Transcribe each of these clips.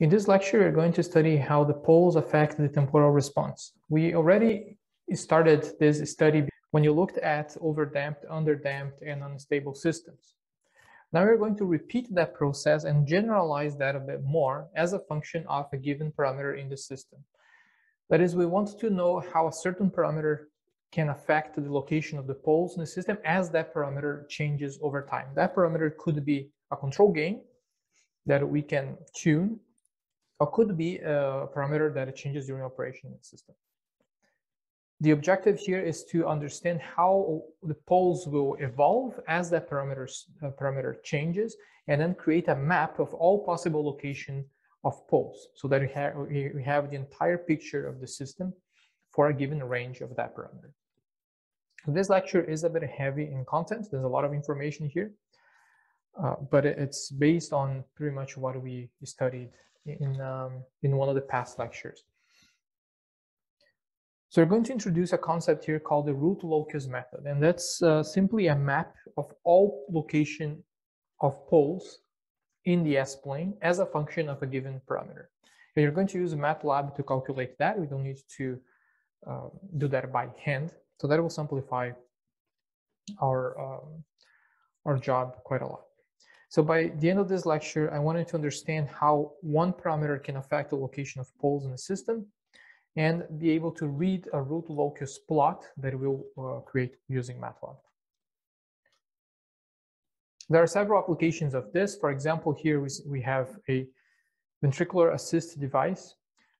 In this lecture, we're going to study how the poles affect the temporal response. We already started this study when you looked at overdamped, underdamped, and unstable systems. Now we're going to repeat that process and generalize that a bit more as a function of a given parameter in the system. That is, we want to know how a certain parameter can affect the location of the poles in the system as that parameter changes over time. That parameter could be a control gain that we can tune or could be a parameter that changes during operation in the system. The objective here is to understand how the poles will evolve as that parameter, uh, parameter changes, and then create a map of all possible location of poles so that we have, we have the entire picture of the system for a given range of that parameter. This lecture is a bit heavy in content. There's a lot of information here, uh, but it's based on pretty much what we studied in, um, in one of the past lectures. So we're going to introduce a concept here called the root locus method, and that's uh, simply a map of all location of poles in the S-plane as a function of a given parameter. And you're going to use MATLAB to calculate that. We don't need to uh, do that by hand. So that will simplify our, um, our job quite a lot. So by the end of this lecture, I wanted to understand how one parameter can affect the location of poles in the system and be able to read a root locus plot that we'll uh, create using MATLAB. There are several applications of this. For example, here we, we have a ventricular assist device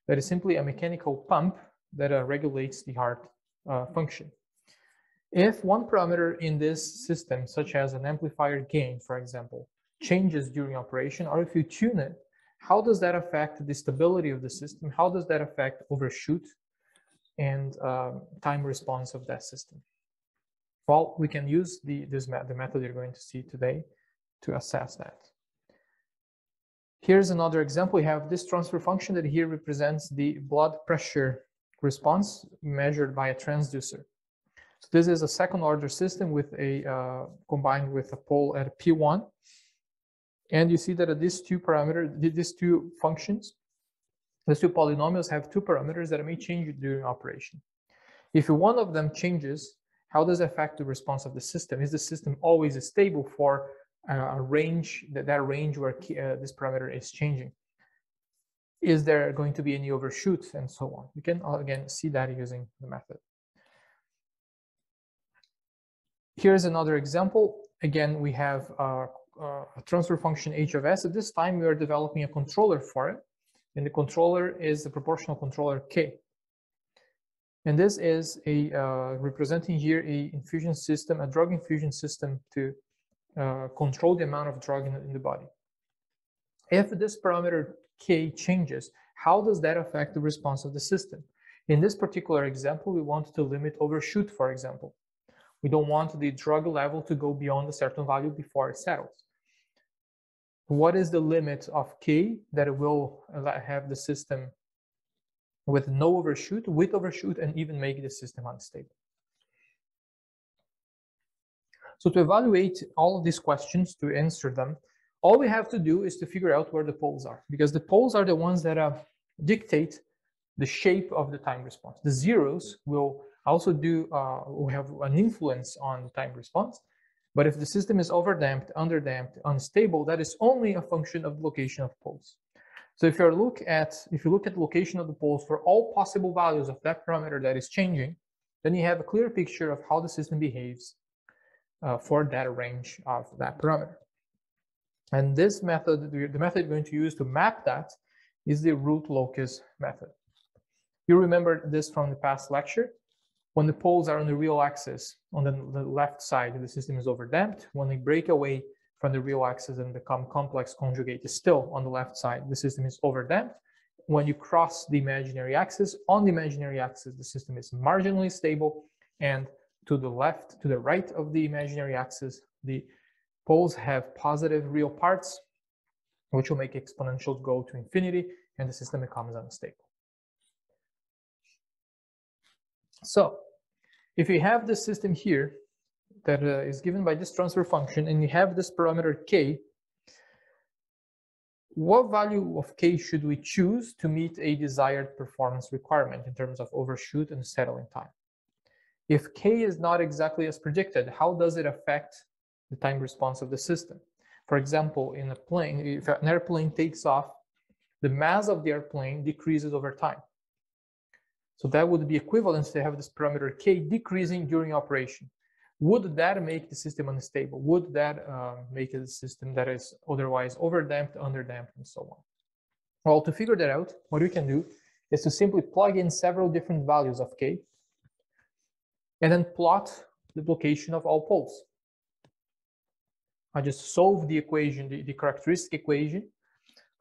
that is simply a mechanical pump that uh, regulates the heart uh, function. If one parameter in this system, such as an amplifier gain, for example, changes during operation, or if you tune it, how does that affect the stability of the system? How does that affect overshoot and um, time response of that system? Well, we can use the, this the method you're going to see today to assess that. Here's another example. We have this transfer function that here represents the blood pressure response measured by a transducer. So this is a second order system with a uh, combined with a pole at P1 and you see that these two parameters, these two functions, these two polynomials have two parameters that may change during operation. If one of them changes, how does it affect the response of the system? Is the system always stable for a range, that, that range where uh, this parameter is changing? Is there going to be any overshoot and so on? You can, again, see that using the method. Here's another example. Again, we have uh, uh, a transfer function h of s. At this time, we are developing a controller for it. And the controller is the proportional controller k. And this is a uh, representing here a infusion system, a drug infusion system to uh, control the amount of drug in, in the body. If this parameter k changes, how does that affect the response of the system? In this particular example, we want to limit overshoot, for example. We don't want the drug level to go beyond a certain value before it settles what is the limit of k that will have the system with no overshoot, with overshoot, and even make the system unstable. So to evaluate all of these questions, to answer them, all we have to do is to figure out where the poles are, because the poles are the ones that uh, dictate the shape of the time response. The zeros will also do, uh, will have an influence on the time response, but if the system is overdamped, underdamped, unstable, that is only a function of the location of poles. So if you look at if you look at the location of the poles for all possible values of that parameter that is changing, then you have a clear picture of how the system behaves uh, for that range of that parameter. And this method, the method we're going to use to map that is the root locus method. You remember this from the past lecture. When the poles are on the real axis, on the, the left side, the system is overdamped. When they break away from the real axis and become complex conjugate, is still on the left side, the system is overdamped. When you cross the imaginary axis, on the imaginary axis, the system is marginally stable. And to the left, to the right of the imaginary axis, the poles have positive real parts, which will make exponentials go to infinity, and the system becomes unstable. So if you have this system here that uh, is given by this transfer function and you have this parameter k, what value of k should we choose to meet a desired performance requirement in terms of overshoot and settling time? If k is not exactly as predicted, how does it affect the time response of the system? For example, in a plane, if an airplane takes off, the mass of the airplane decreases over time. So that would be equivalent to have this parameter k decreasing during operation. Would that make the system unstable? Would that uh, make a system that is otherwise overdamped, underdamped, and so on? Well, to figure that out, what we can do is to simply plug in several different values of k and then plot the location of all poles. I just solve the equation, the, the characteristic equation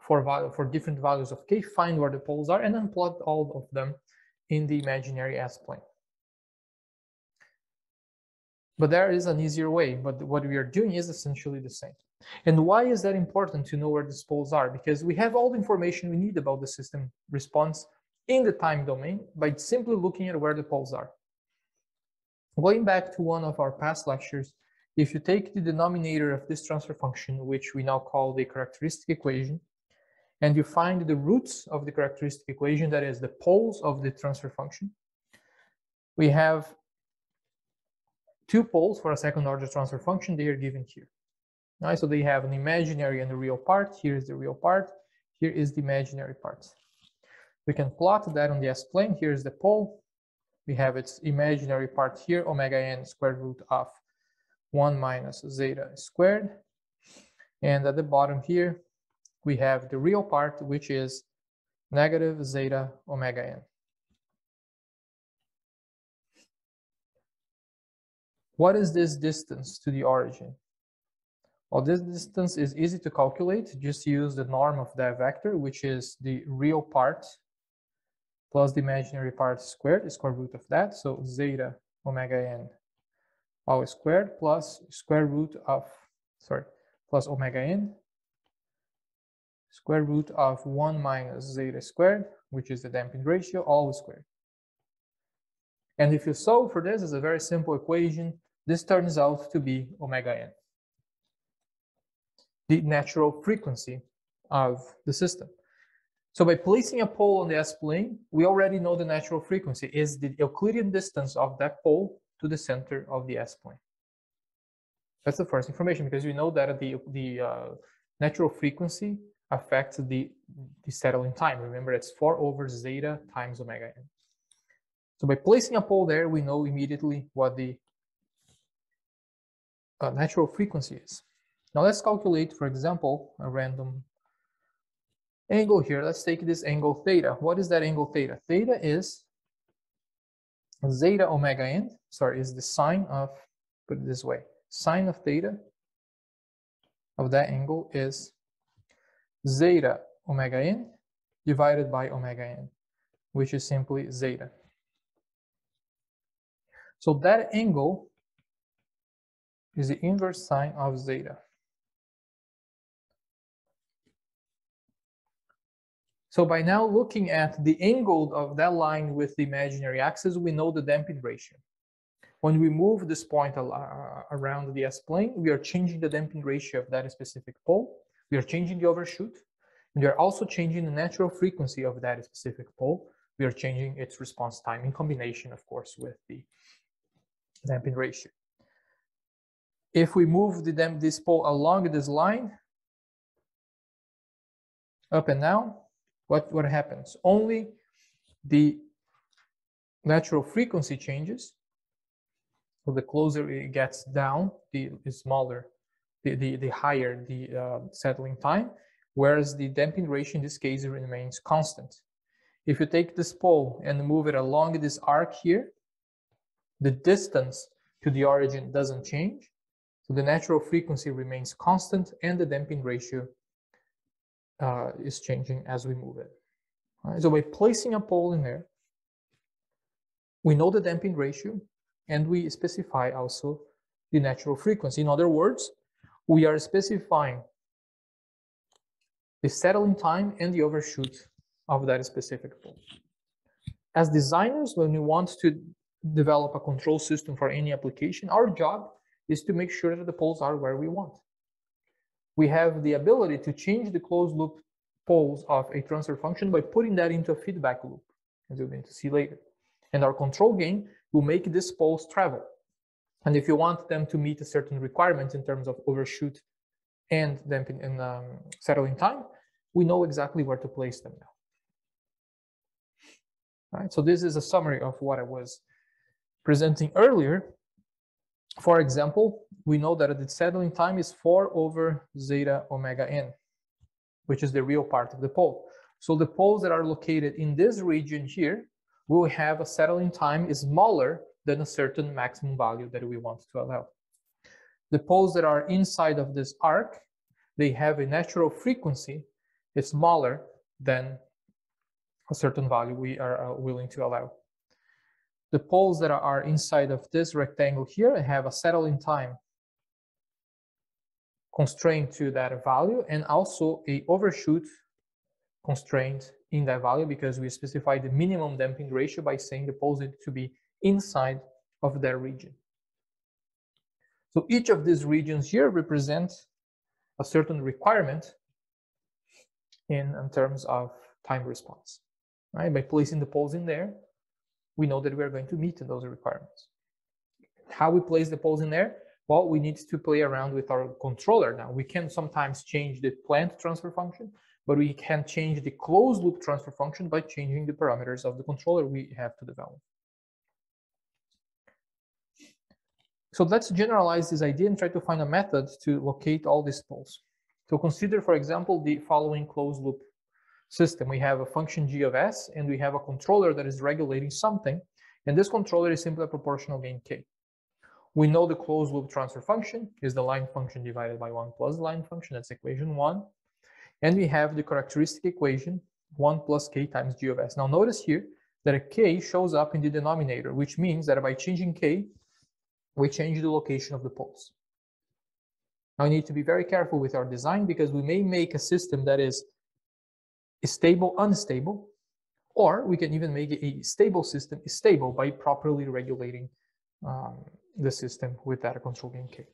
for, for different values of k, find where the poles are, and then plot all of them in the imaginary S-plane. But there is an easier way, but what we are doing is essentially the same. And why is that important to know where the poles are? Because we have all the information we need about the system response in the time domain by simply looking at where the poles are. Going back to one of our past lectures, if you take the denominator of this transfer function, which we now call the characteristic equation, and you find the roots of the characteristic equation, that is the poles of the transfer function, we have two poles for a second order transfer function, they are given here. All right, so they have an imaginary and a real part. Here is the real part. Here is the imaginary part. We can plot that on the S-plane. Here's the pole. We have its imaginary part here, omega n square root of 1 minus zeta squared. And at the bottom here, we have the real part, which is negative zeta omega n. What is this distance to the origin? Well, this distance is easy to calculate. Just use the norm of that vector, which is the real part plus the imaginary part squared, the square root of that. So zeta omega n all squared plus square root of, sorry, plus omega n square root of 1 minus zeta squared, which is the damping ratio, all squared. And if you solve for this, it's a very simple equation. This turns out to be omega n, the natural frequency of the system. So by placing a pole on the S-plane, we already know the natural frequency is the Euclidean distance of that pole to the center of the S-plane. That's the first information because we know that the, the uh, natural frequency affects the, the settling time. Remember, it's 4 over zeta times omega n. So by placing a pole there, we know immediately what the uh, natural frequency is. Now let's calculate, for example, a random angle here. Let's take this angle theta. What is that angle theta? Theta is zeta omega n, sorry, is the sine of, put it this way, sine of theta of that angle is zeta omega n divided by omega n, which is simply zeta. So that angle is the inverse sine of zeta. So by now looking at the angle of that line with the imaginary axis, we know the damping ratio. When we move this point uh, around the S-plane, we are changing the damping ratio of that specific pole. We are changing the overshoot. And we are also changing the natural frequency of that specific pole. We are changing its response time in combination, of course, with the damping ratio. If we move the, this pole along this line, up and down, what, what happens? Only the natural frequency changes. So the closer it gets down, the smaller, the, the, higher the uh, settling time, whereas the damping ratio in this case remains constant. If you take this pole and move it along this arc here, the distance to the origin doesn't change, so the natural frequency remains constant and the damping ratio uh, is changing as we move it. Right, so by placing a pole in there, we know the damping ratio and we specify also the natural frequency. In other words, we are specifying the settling time and the overshoot of that specific pole. As designers, when we want to develop a control system for any application, our job is to make sure that the poles are where we want. we have the ability to change the closed loop poles of a transfer function by putting that into a feedback loop, as you're going to see later. And our control gain will make these poles travel. And if you want them to meet a certain requirement in terms of overshoot and damping and um, settling time, we know exactly where to place them now. Right, so this is a summary of what I was presenting earlier. For example, we know that the settling time is 4 over zeta omega n, which is the real part of the pole. So the poles that are located in this region here will have a settling time smaller than a certain maximum value that we want to allow. The poles that are inside of this arc, they have a natural frequency smaller than a certain value we are uh, willing to allow. The poles that are inside of this rectangle here have a settling time constraint to that value and also a overshoot constraint in that value because we specify the minimum damping ratio by saying the poles need to be inside of their region. So each of these regions here represents a certain requirement in, in terms of time response. Right? By placing the poles in there, we know that we are going to meet those requirements. How we place the poles in there? Well, we need to play around with our controller now. We can sometimes change the plant transfer function, but we can change the closed loop transfer function by changing the parameters of the controller we have to develop. So let's generalize this idea and try to find a method to locate all these poles. So consider, for example, the following closed loop system. We have a function g of s, and we have a controller that is regulating something, and this controller is simply a proportional gain k. We know the closed loop transfer function is the line function divided by 1 plus line function, that's equation 1. And we have the characteristic equation 1 plus k times g of s. Now notice here that a k shows up in the denominator, which means that by changing k, we change the location of the poles. Now we need to be very careful with our design because we may make a system that is stable, unstable, or we can even make a stable system stable by properly regulating um, the system with data control gain K.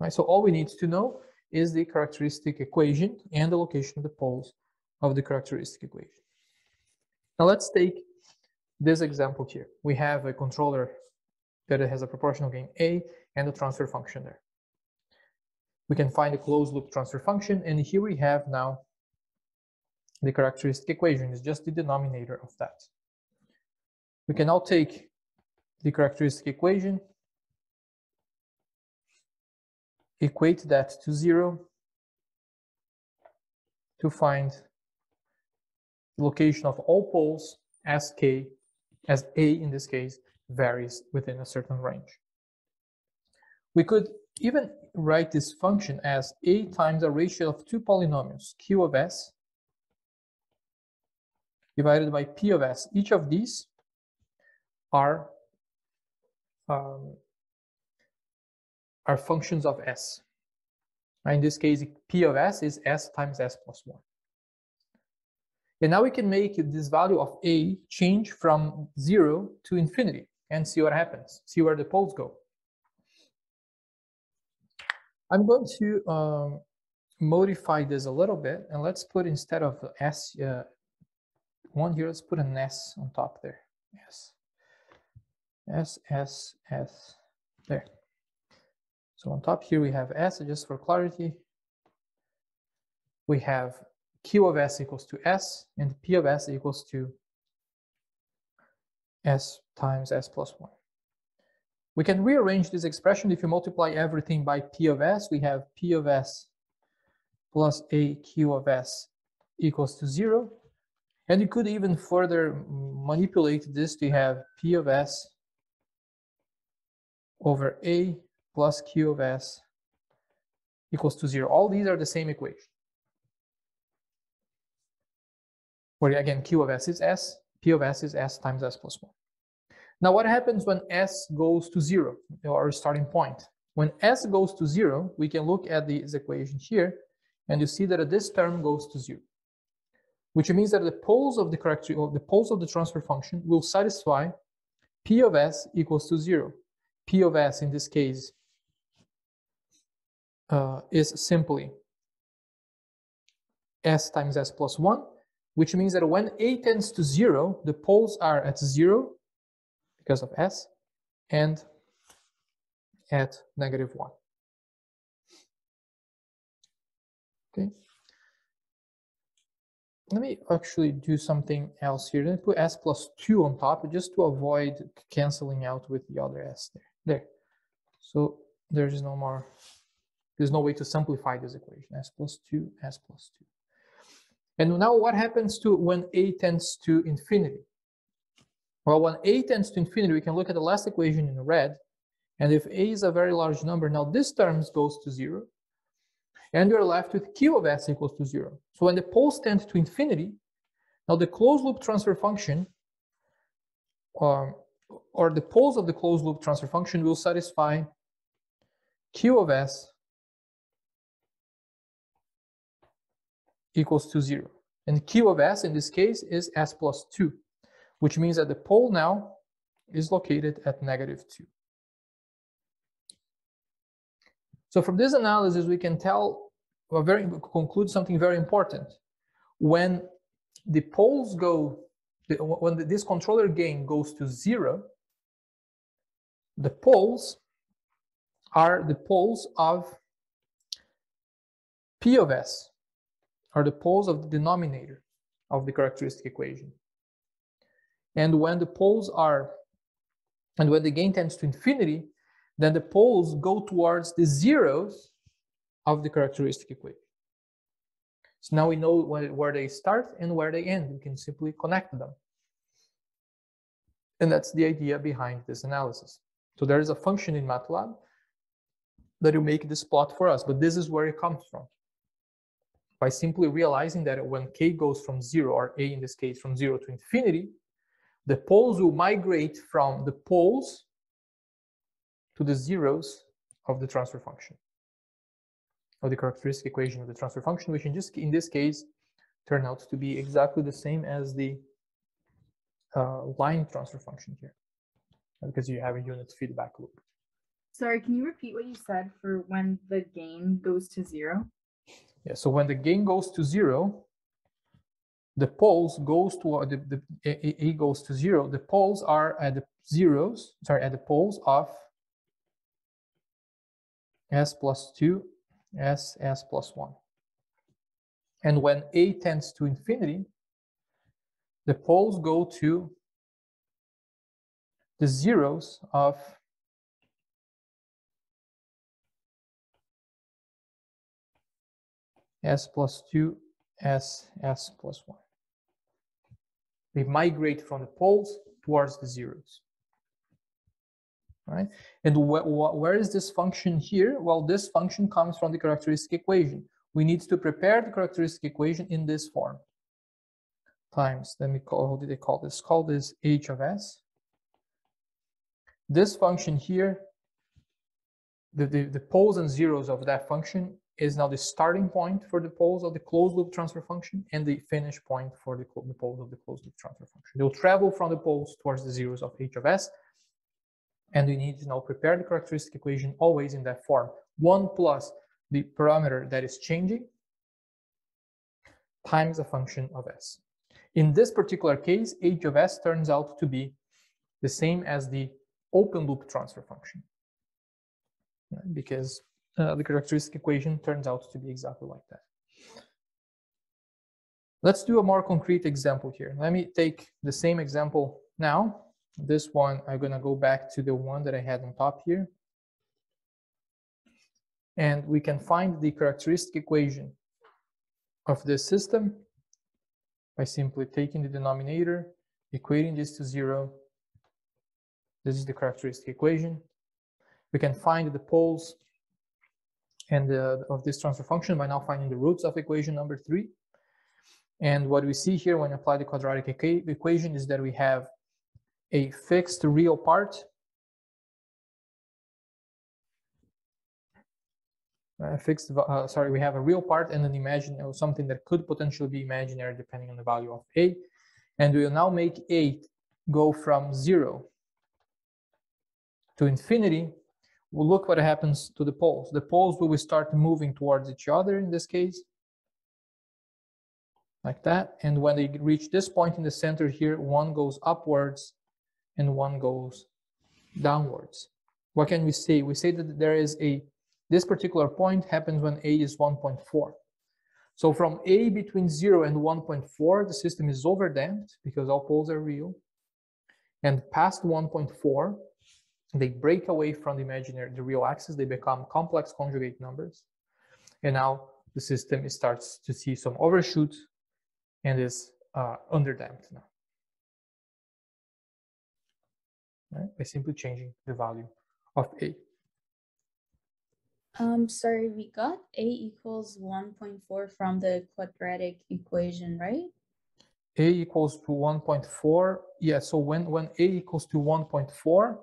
Right, so all we need to know is the characteristic equation and the location of the poles of the characteristic equation. Now let's take this example here. We have a controller that has a proportional gain A and a transfer function there. We can find a closed loop transfer function, and here we have now the characteristic equation, is just the denominator of that. We can now take the characteristic equation, equate that to zero to find the location of all poles as k, as a in this case, varies within a certain range. We could even write this function as a times a ratio of two polynomials, q of s divided by p of s. Each of these are um, are functions of s. In this case, p of s is s times s plus 1. And now we can make this value of a change from 0 to infinity and see what happens, see where the poles go. I'm going to um, modify this a little bit and let's put instead of s uh, one here, let's put an s on top there. Yes. S, S, S, there. So on top here we have S, just for clarity. We have Q of S equals to S and P of S equals to S times S plus 1. We can rearrange this expression. If you multiply everything by P of S, we have P of S plus A Q of S equals to 0. And you could even further manipulate this to have P of S over A plus Q of S equals to zero. All these are the same equation. Where again, Q of S is S, P of S is S times S plus one. Now what happens when S goes to zero, our starting point? When S goes to zero, we can look at this equation here, and you see that this term goes to zero, which means that the poles of the correct, the poles of the transfer function will satisfy P of S equals to zero. P of S in this case uh, is simply s times s plus 1, which means that when a tends to 0, the poles are at 0 because of s, and at negative 1. Okay. Let me actually do something else here. Let me put s plus 2 on top just to avoid canceling out with the other s there. There. So there's no more, there's no way to simplify this equation. s two, S 2. And now what happens to when a tends to infinity? Well, when a tends to infinity, we can look at the last equation in red. And if a is a very large number, now this term goes to 0 and you're left with q of s equals to zero. So when the poles tend to infinity, now the closed loop transfer function, um, or the poles of the closed loop transfer function will satisfy q of s equals to zero. And q of s in this case is s plus two, which means that the pole now is located at negative two. So from this analysis, we can tell, or very conclude something very important. When the poles go, when this controller gain goes to zero, the poles are the poles of P of S, are the poles of the denominator of the characteristic equation. And when the poles are, and when the gain tends to infinity, then the poles go towards the zeros of the characteristic equation. So now we know where they start and where they end. We can simply connect them. And that's the idea behind this analysis. So there is a function in MATLAB that will make this plot for us, but this is where it comes from. By simply realizing that when k goes from zero, or a in this case from zero to infinity, the poles will migrate from the poles to the zeros of the transfer function, of the characteristic equation of the transfer function, which in this, in this case turn out to be exactly the same as the uh, line transfer function here, because you have a unit feedback loop. Sorry, can you repeat what you said for when the gain goes to zero? Yeah, so when the gain goes to zero, the poles goes to uh, the, the a, a goes to zero. The poles are at the zeros, sorry, at the poles of s plus 2, s, s plus 1. And when a tends to infinity, the poles go to the zeros of s plus 2, s, s plus 1. They migrate from the poles towards the zeros right? And wh wh where is this function here? Well, this function comes from the characteristic equation. We need to prepare the characteristic equation in this form. Times, let me call, how did they call this? Call this h of s. This function here, the, the, the poles and zeros of that function is now the starting point for the poles of the closed loop transfer function and the finish point for the, the poles of the closed loop transfer function. They'll travel from the poles towards the zeros of h of s and we need to now prepare the characteristic equation always in that form. 1 plus the parameter that is changing times a function of s. In this particular case, h of s turns out to be the same as the open loop transfer function because uh, the characteristic equation turns out to be exactly like that. Let's do a more concrete example here. Let me take the same example now this one, I'm gonna go back to the one that I had on top here. And we can find the characteristic equation of this system by simply taking the denominator, equating this to zero. This is the characteristic equation. We can find the poles and the, of this transfer function by now finding the roots of equation number three. And what we see here when apply the quadratic equation is that we have a fixed real part. Fixed, uh, sorry, we have a real part and an imaginary, something that could potentially be imaginary depending on the value of a. And we will now make a go from zero to infinity well, look what happens to the poles. The poles will start moving towards each other in this case, like that. And when they reach this point in the center here, one goes upwards and one goes downwards. What can we say? We say that there is a, this particular point happens when A is 1.4. So from A between 0 and 1.4, the system is overdamped because all poles are real. And past 1.4, they break away from the imaginary, the real axis, they become complex conjugate numbers. And now the system starts to see some overshoot and is uh, underdamped now. Right? By simply changing the value of A. Um, sorry, we got A equals one point four from the quadratic equation, right? A equals to 1.4. Yeah, so when, when A equals to 1.4,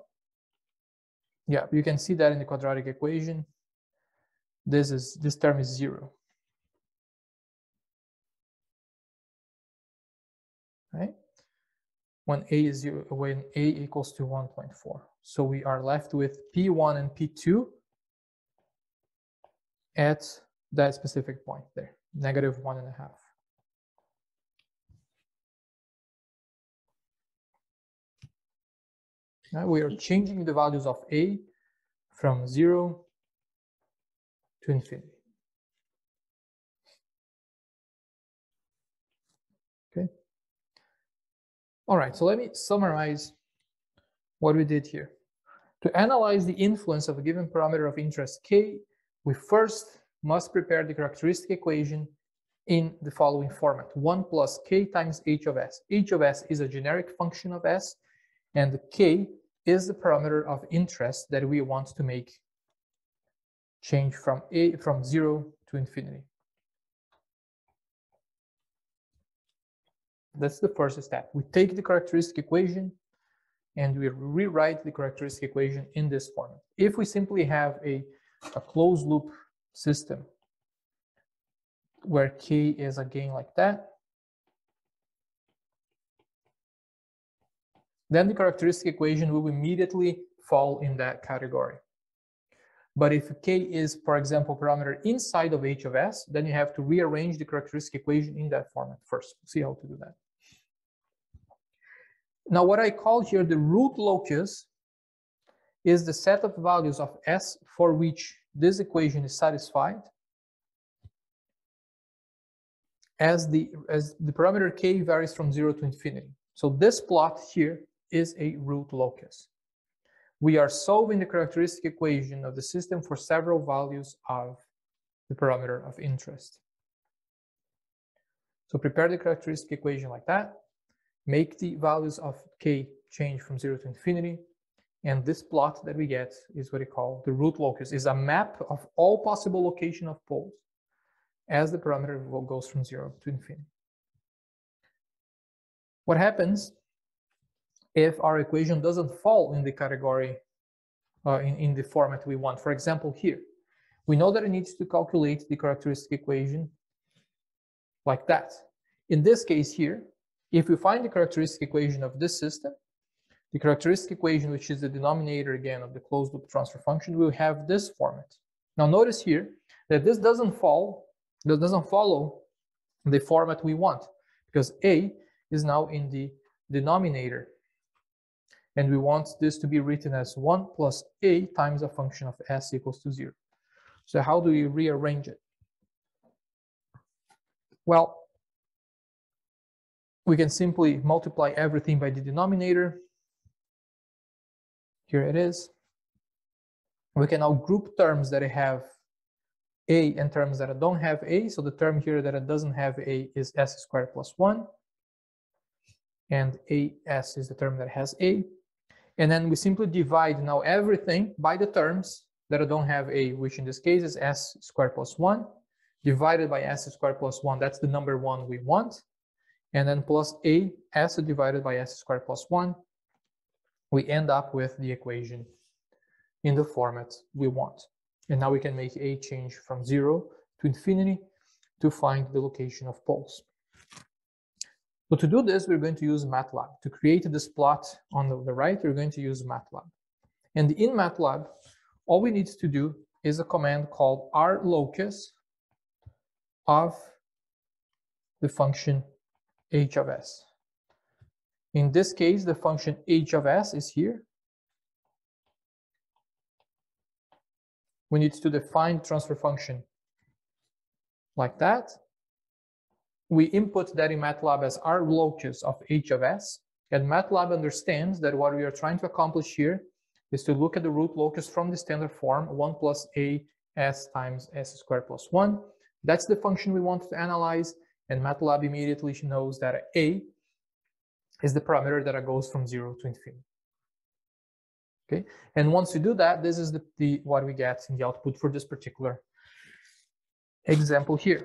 yeah, you can see that in the quadratic equation. This is this term is zero. Right? When A is when A equals to 1.4. So we are left with P1 and P2 at that specific point there, negative one and a half. Now we are changing the values of A from zero to infinity. Okay. All right, so let me summarize what we did here. To analyze the influence of a given parameter of interest K, we first must prepare the characteristic equation in the following format. 1 plus k times h of s. h of s is a generic function of s, and k is the parameter of interest that we want to make change from a from 0 to infinity. That's the first step. We take the characteristic equation and we rewrite the characteristic equation in this format. If we simply have a a closed loop system where k is a gain like that, then the characteristic equation will immediately fall in that category. But if k is, for example, parameter inside of h of s, then you have to rearrange the characteristic equation in that format first. see how to do that. Now, what I call here the root locus is the set of values of S for which this equation is satisfied as the, as the parameter k varies from 0 to infinity. So this plot here is a root locus. We are solving the characteristic equation of the system for several values of the parameter of interest. So prepare the characteristic equation like that, make the values of k change from 0 to infinity, and this plot that we get is what we call the root locus, is a map of all possible location of poles as the parameter goes from zero to infinity. What happens if our equation doesn't fall in the category, uh, in, in the format we want? For example, here, we know that it needs to calculate the characteristic equation like that. In this case here, if we find the characteristic equation of this system, the characteristic equation, which is the denominator again of the closed loop transfer function, will have this format. Now notice here that this doesn't fall, that doesn't follow the format we want because A is now in the denominator. And we want this to be written as 1 plus A times a function of S equals to 0. So how do we rearrange it? Well, we can simply multiply everything by the denominator here it is. We can now group terms that have a and terms that don't have a. So the term here that doesn't have a is s squared plus 1. And as is the term that has a. And then we simply divide now everything by the terms that I don't have a, which in this case is s squared plus 1, divided by s squared plus 1. That's the number 1 we want. And then plus a s divided by s squared plus 1 we end up with the equation in the format we want. And now we can make a change from zero to infinity to find the location of poles. So to do this, we're going to use MATLAB. To create this plot on the, right, we're going to use MATLAB. And in MATLAB, all we need to do is a command called r locus of the function h of s. In this case, the function h of s is here. We need to define transfer function like that. We input that in MATLAB as R locus of h of s. And MATLAB understands that what we are trying to accomplish here is to look at the root locus from the standard form, 1 plus a s times s squared plus 1. That's the function we want to analyze. And MATLAB immediately knows that a is the parameter that goes from 0 to infinity. Okay, and once you do that, this is the, the what we get in the output for this particular example here.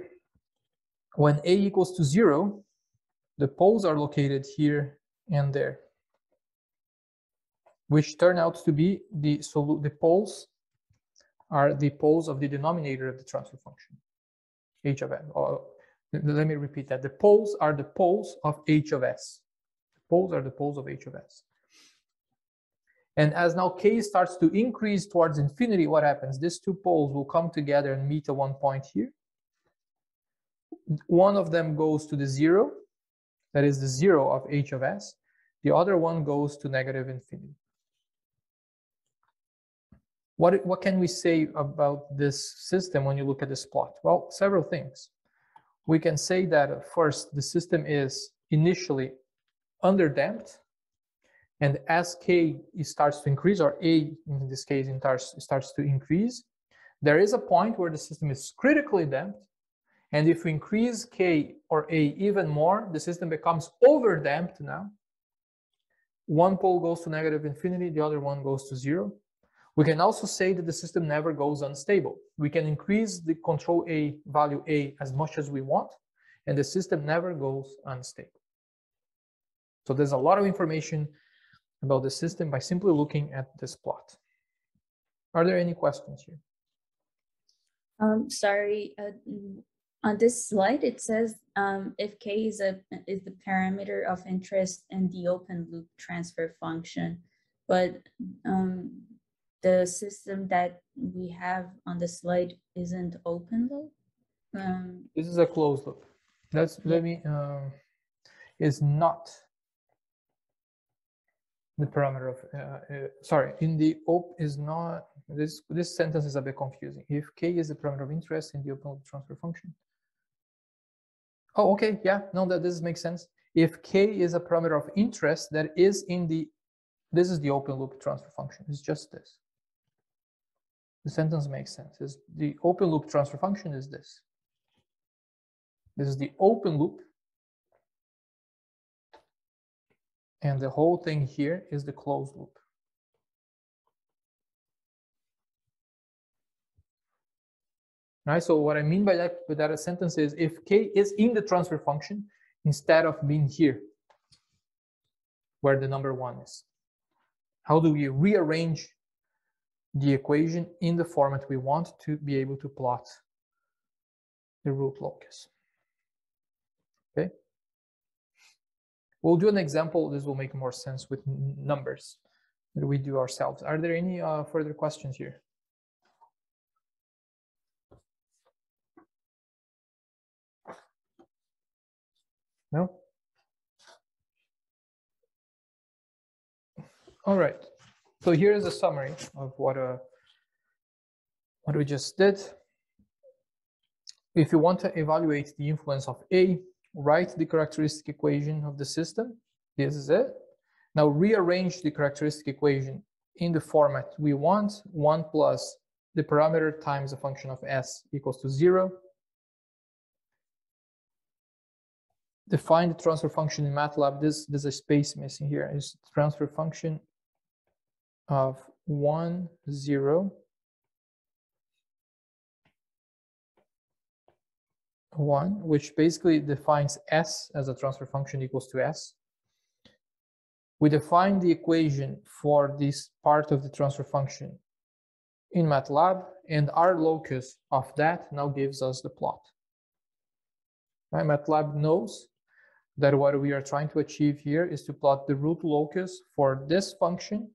When a equals to 0, the poles are located here and there, which turn out to be the, so the poles are the poles of the denominator of the transfer function, h of s. Oh, oh, or, let me repeat that. The poles are the poles of h of s. The poles are the poles of h of s. And as now k starts to increase towards infinity, what happens? These two poles will come together and meet at one point here. One of them goes to the zero, that is the zero of h of s. The other one goes to negative infinity. What, what can we say about this system when you look at this plot? Well, several things. We can say that uh, first, the system is initially underdamped, and as k starts to increase, or a in this case starts, starts to increase, there is a point where the system is critically damped, and if we increase k or a even more, the system becomes overdamped now. One pole goes to negative infinity, the other one goes to zero. We can also say that the system never goes unstable. We can increase the control A value A as much as we want, and the system never goes unstable. So there's a lot of information about the system by simply looking at this plot. Are there any questions here? Um, sorry, uh, on this slide, it says um, if k is a is the parameter of interest in the open loop transfer function, but um, the system that we have on the slide isn't open loop. Um, This is a closed loop. Let's let me um, is not the parameter of uh, uh, sorry in the op is not this this sentence is a bit confusing. If k is the parameter of interest in the open loop transfer function. Oh, okay, yeah, no, that this makes sense. If k is a parameter of interest that is in the this is the open loop transfer function. It's just this. The sentence makes sense. Is the open loop transfer function is this. This is the open loop. And the whole thing here is the closed loop. Right, so what I mean by that, that sentence is if k is in the transfer function instead of being here, where the number one is. How do we rearrange the equation in the format we want to be able to plot the root locus? Okay. We'll do an example. This will make more sense with numbers that we do ourselves. Are there any uh, further questions here? No? All right. So here is a summary of what uh, what we just did. If you want to evaluate the influence of A, write the characteristic equation of the system. This is it. Now rearrange the characteristic equation in the format we want, 1 plus the parameter times a function of s equals to 0. Define the transfer function in MATLAB. This there's a space missing here. Is transfer function of 1, 0, 1, which basically defines s as a transfer function equals to s. We define the equation for this part of the transfer function in MATLAB, and R locus of that now gives us the plot. Right? MATLAB knows that what we are trying to achieve here is to plot the root locus for this function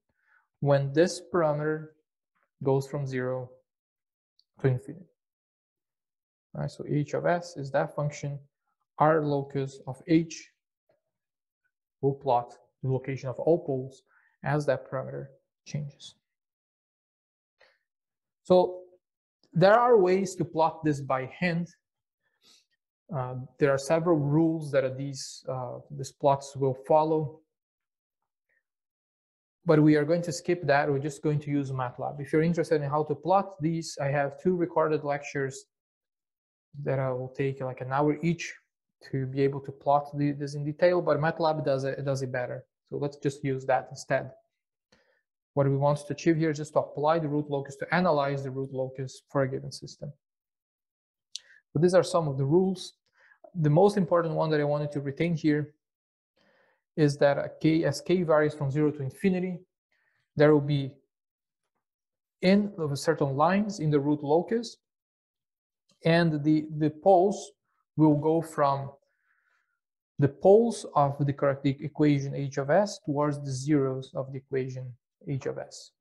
when this parameter goes from zero to infinity. All right, so h of s is that function. R locus of h will plot the location of all poles as that parameter changes. So there are ways to plot this by hand. Uh, there are several rules that these, uh, these plots will follow. But we are going to skip that. We're just going to use MATLAB. If you're interested in how to plot these, I have two recorded lectures that I will take like an hour each to be able to plot the, this in detail, but MATLAB does it, does it better. So let's just use that instead. What we want to achieve here is just to apply the root locus to analyze the root locus for a given system. But these are some of the rules. The most important one that I wanted to retain here is that k, as k varies from zero to infinity, there will be n of certain lines in the root locus, and the, the poles will go from the poles of the correct equation h of s towards the zeros of the equation h of s.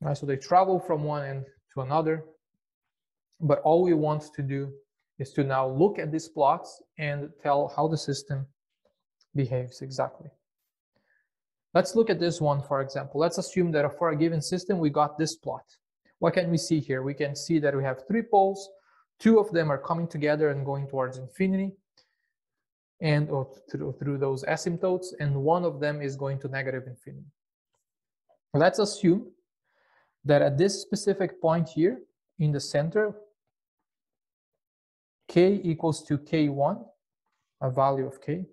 Right, so they travel from one end to another, but all we want to do is to now look at these plots and tell how the system behaves exactly. Let's look at this one, for example. Let's assume that for a given system, we got this plot. What can we see here? We can see that we have three poles. Two of them are coming together and going towards infinity and through, through those asymptotes, and one of them is going to negative infinity. Let's assume that at this specific point here in the center, k equals to k1, a value of k.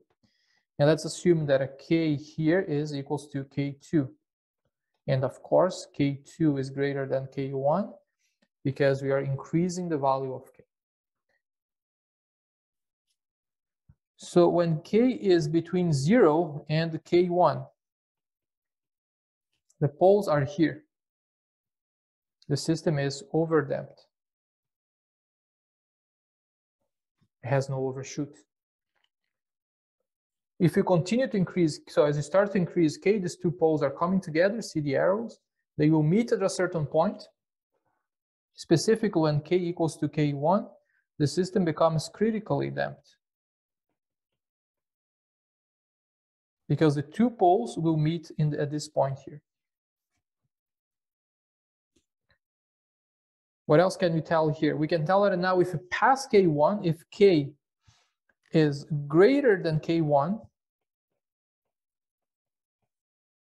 And let's assume that a k here is equals to k2. And of course, k2 is greater than k1 because we are increasing the value of k. So when k is between 0 and k1, the poles are here. The system is overdamped. Has no overshoot. If you continue to increase, so as you start to increase k, these two poles are coming together, see the arrows? They will meet at a certain point. Specifically when k equals to k1, the system becomes critically damped. because the two poles will meet in at this point here. What else can you tell here? We can tell that now if you pass K1, if K is greater than K1,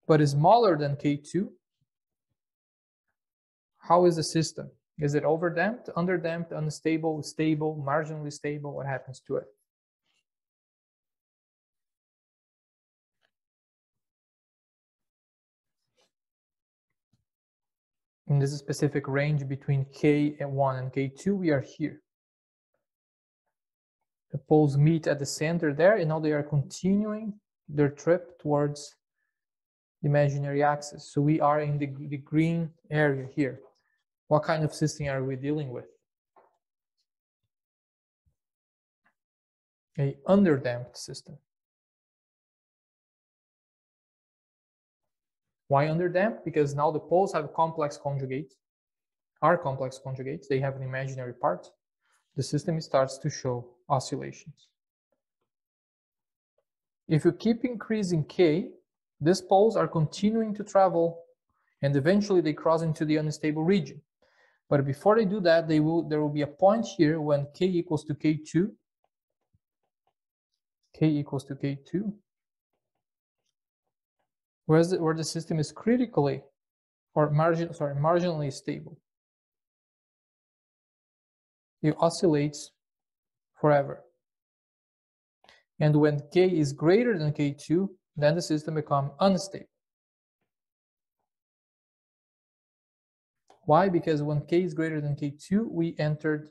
but is smaller than K2, how is the system? Is it overdamped, underdamped, unstable, stable, marginally stable? What happens to it? In this specific range between K1 and K2, we are here. The poles meet at the center there, and now they are continuing their trip towards the imaginary axis. So we are in the, the green area here. What kind of system are we dealing with? A underdamped system. Why underdamped? Because now the poles have complex conjugates, are complex conjugates. They have an imaginary part. The system starts to show oscillations. If you keep increasing k, these poles are continuing to travel and eventually they cross into the unstable region. But before they do that, they will there will be a point here when k equals to k2, k equals to k2, whereas the, where the system is critically or margin sorry marginally stable. It oscillates forever. And when k is greater than k2, then the system becomes unstable. Why? Because when k is greater than k2, we entered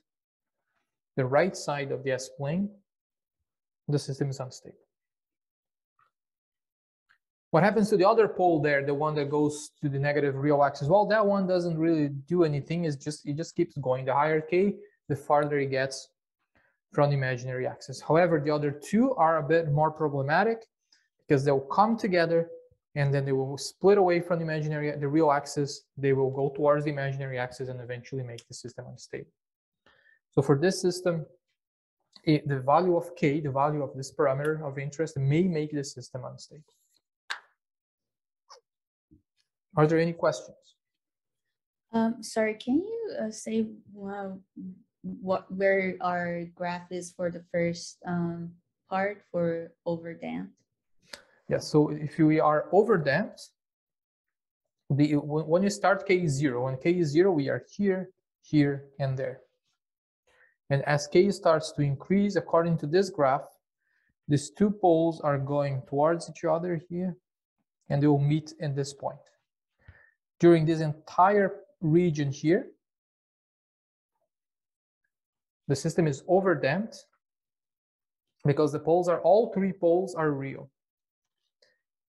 the right side of the S-plane. The system is unstable. What happens to the other pole there, the one that goes to the negative real axis? Well, that one doesn't really do anything. It's just it just keeps going. The higher k, the farther it gets from the imaginary axis. However, the other two are a bit more problematic because they'll come together and then they will split away from the imaginary, the real axis. They will go towards the imaginary axis and eventually make the system unstable. So for this system, it, the value of k, the value of this parameter of interest, may make the system unstable. Are there any questions? Um, sorry, can you uh, say uh, what where our graph is for the first um, part for overdamped? Yes, so if we are overdamped, the when when you start k is zero, when k is zero, we are here, here, and there. And as k starts to increase, according to this graph, these two poles are going towards each other here, and they will meet in this point. During this entire region here, the system is overdamped because the poles are, all three poles are real.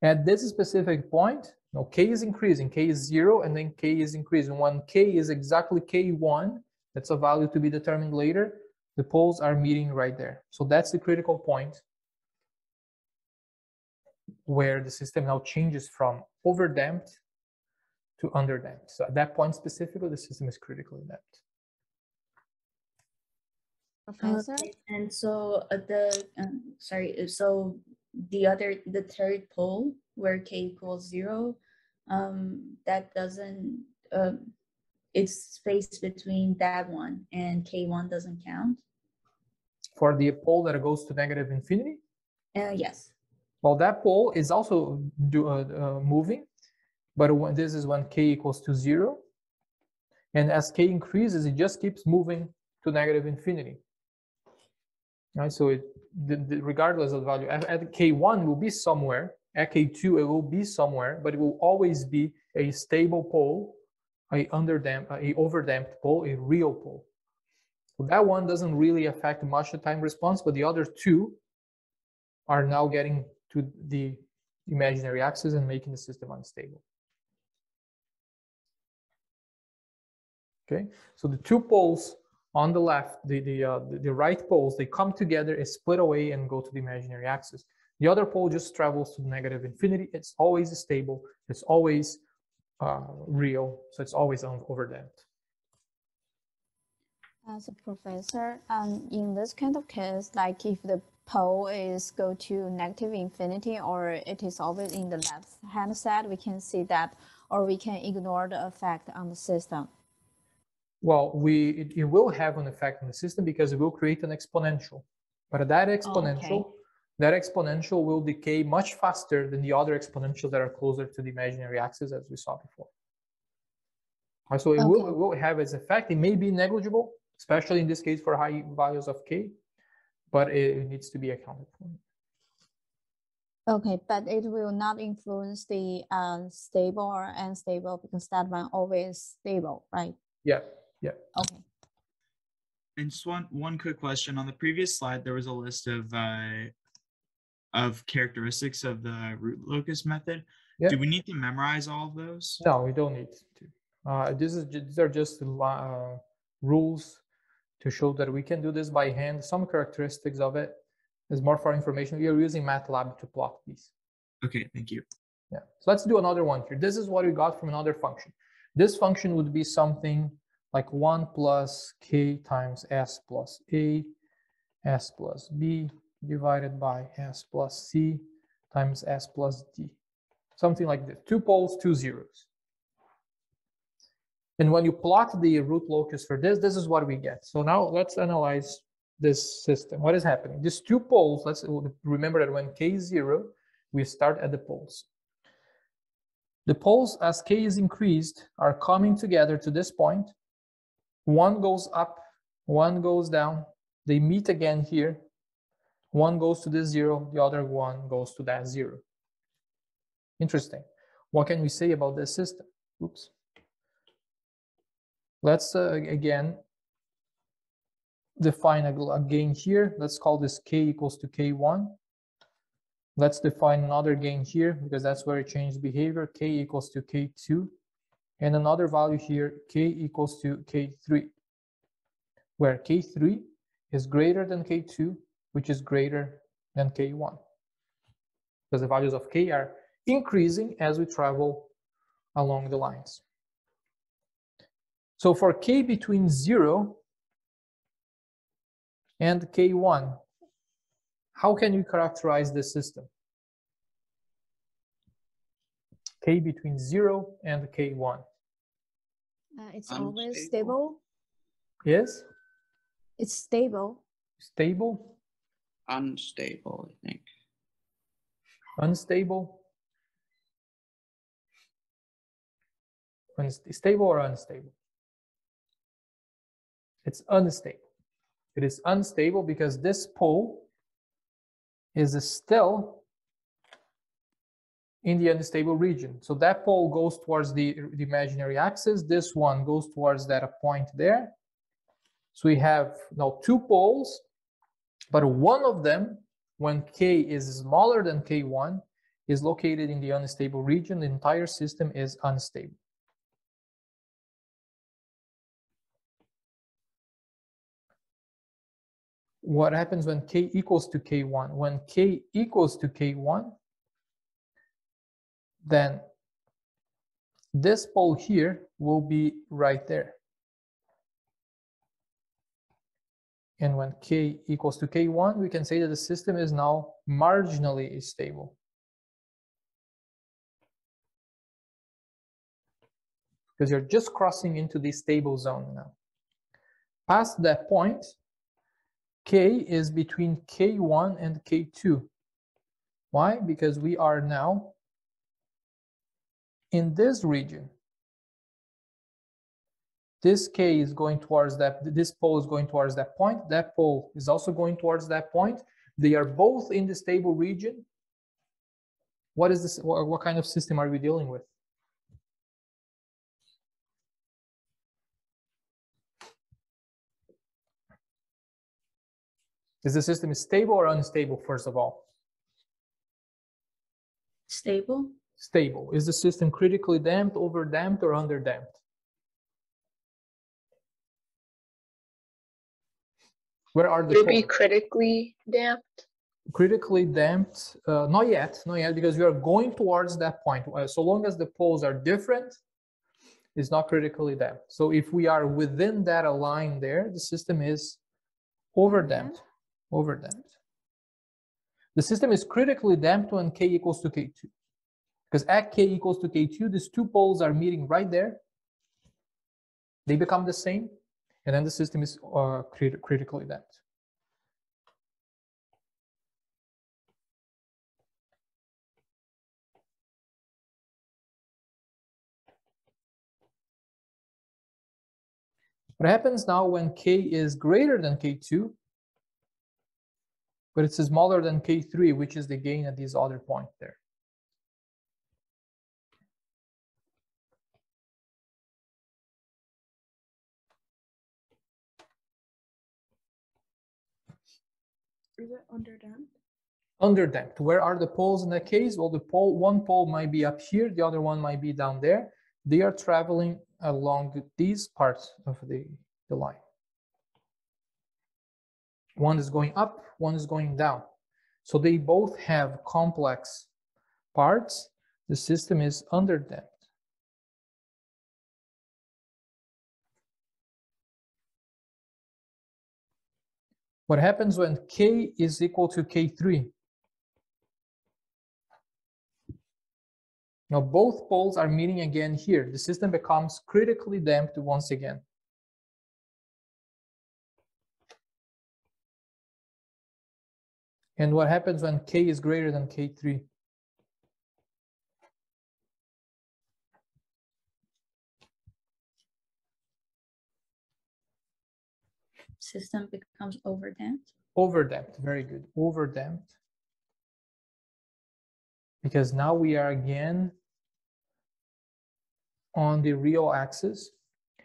At this specific point, no, k is increasing, k is zero, and then k is increasing. When k is exactly k1, that's a value to be determined later, the poles are meeting right there. So that's the critical point where the system now changes from overdamped to underdamped. So at that point specifically, the system is critically damped. Professor? Okay, and so uh, the um, sorry, uh, so the other the third pole where k equals zero, um, that doesn't um, it's space between that one and k one doesn't count. For the pole that goes to negative infinity, Uh, yes. well, that pole is also do, uh, uh, moving, but when this is when k equals to zero. And as k increases, it just keeps moving to negative infinity. So it the, the, regardless of the value at, at k1 will be somewhere, at k2 it will be somewhere, but it will always be a stable pole, a underdamped, a overdamped pole, a real pole. So that one doesn't really affect much the time response, but the other two are now getting to the imaginary axis and making the system unstable. Okay, so the two poles on the left, the, the, uh, the, the, right poles, they come together, and split away and go to the imaginary axis. The other pole just travels to negative infinity. It's always stable. It's always uh, real. So it's always over overdamped. As a professor, um, in this kind of case, like if the pole is go to negative infinity or it is always in the left hand side, we can see that, or we can ignore the effect on the system. Well, we it, it will have an effect on the system because it will create an exponential. But that exponential, okay. that exponential will decay much faster than the other exponentials that are closer to the imaginary axis as we saw before. Uh, So it, will, it will have its effect. It may be negligible, especially in this case for high values of k, but it, it needs to be accounted for. Okay, but it will not influence the um, stable or unstable because that one always stable, right? Yeah, Okay. And just one one quick question. On the previous slide, there was a list of uh, of characteristics of the root locus method. Yeah. Do we need to memorize all of those? no, we don't need to. Uh, this is these are just uh, rules to show that we can do this by hand. Some characteristics of it is more for information. We are using MATLAB to plot these. Okay, thank you. Yeah. So let's do another one here. This is what we got from another function. This function would be something like 1 plus k times s plus a, s plus b divided by s plus c times s plus d. Something like this. Two poles, two zeros. And when you plot the root locus for this, this is what we get. So now let's analyze this system. What is happening? These two poles, let's remember that when k is zero, we start at the poles. The poles, as k is increased, are coming together to this point. One goes up, one goes down. They meet again here. One goes to this zero, the other one goes to that zero. Interesting. What can we say about this system? Oops. Let's uh, again define a, a gain here. Let's call this k equals to k1. Let's define another gain here because that's where it changed behavior, k equals to k2. And another value here, k equals to k3, where k3 is greater than k2, which is greater than k1. Because the values of k are increasing as we travel along the lines. So for k between 0 and k1, how can you characterize the system? K between 0 and k1 Uh, it's always Unstable. stable. Yes? It's stable. stable, Unstable, I think. unstable, Unst- stable or unstable? It's unstable. It is unstable because this pole is still in the unstable region. So that pole goes towards the, the imaginary axis. This one goes towards that point there. So we have now two poles, but one of them, when k is smaller than k1, is located in the unstable region. The entire system is unstable. What happens when k equals to k1? When k equals to k1, then this pole here will be right there. And when k equals to k1, we can say that the system is now marginally stable. Because you're just crossing into the stable zone now. Past that point, k is between k1 and k2. Why? Because we are now in this region. This k is going towards that, this pole is going towards that point, that pole is also going towards that point. They are both in the stable region. What is this, what, kind of system are we dealing with? Is the system stable or unstable, first of all? Stable? Stable. Is the system critically damped, over damped, or under damped? Where are the Would be critically damped? critically damped? Uh, not yet, not yet, because we are going towards that point. Uh, so long as the poles are different, it's not critically damped. So if we are within that line there, the system is over damped, over damped. The system is critically damped when k equals to k2. Because at k equals to k2, these two poles are meeting right there. They become the same, and then the system is uh, crit- critically damped. What happens now when k is greater than k2, but it's smaller than k3, which is the gain at this other point there? Is it under damped? under damped. Where are the poles in that case? Well, the pole, one pole might be up here, the other one might be down there. They are traveling along these parts of the, the line. One is going up, one is going down. So they both have complex parts. The system is under What happens when k is equal to k3? Now both poles are meeting again here. The system becomes critically damped once again. And what happens when k is greater than k3? System becomes overdamped. Overdamped, very good, overdamped. Because now we are again on the real axis.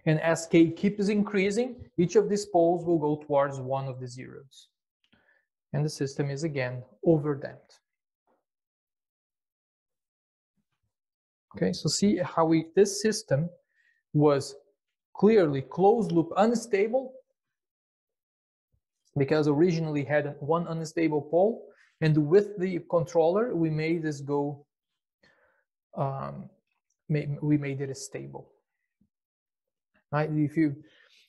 And as k keeps increasing, each of these poles will go towards one of the zeros. And the system is again overdamped. Okay, so see how we, this system was clearly closed loop unstable because originally had one unstable pole and with the controller we made this go um, we made it stable. Right? If you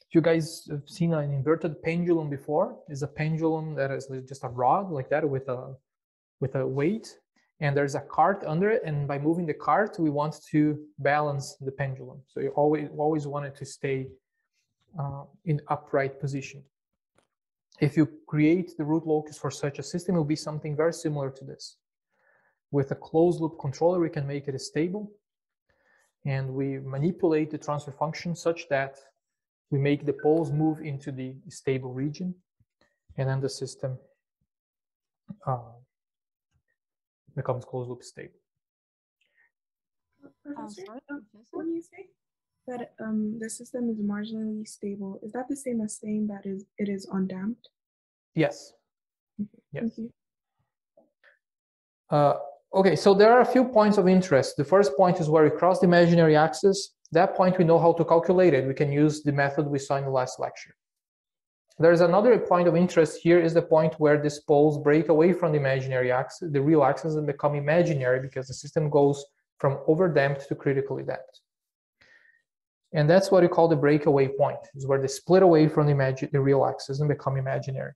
if you guys have seen an inverted pendulum before, is a pendulum that is just a rod like that with a with a weight, and there's a cart under it, and by moving the cart, we want to balance the pendulum. So you always always want it to stay uh, in upright position. If you create the root locus for such a system, it will be something very similar to this. With a closed loop controller, we can make it stable and we manipulate the transfer function such that we make the poles move into the stable region and then the system uh, becomes closed loop stable. Sorry, you say that um the system is marginally stable, is that the same as saying that is it is undamped? Yes. Yes. Thank you. Uh, okay, so there are a few points of interest. The first point is where we cross the imaginary axis. That point we know how to calculate it. We can use the method we saw in the last lecture. There's another point of interest here is the point where these poles break away from the imaginary axis, the real axis and become imaginary because the system goes from overdamped to critically damped. And that's what we call the breakaway point, is where they split away from the, the real axis and become imaginary.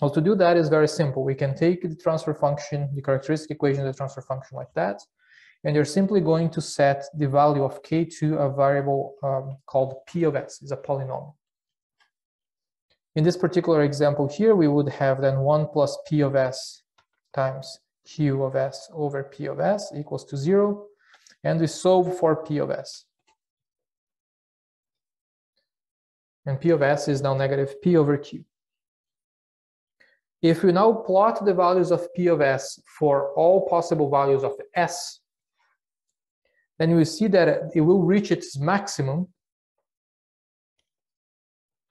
Well, to do that is very simple. We can take the transfer function, the characteristic equation of the transfer function like that, and you're simply going to set the value of k to a variable um, called p of s, is a polynomial. In this particular example here, we would have then 1 plus p of s times q of s over p of s equals to 0, and we solve for p of s. And p of s is now negative p over q. If we now plot the values of p of s for all possible values of s, then you will see that it will reach its maximum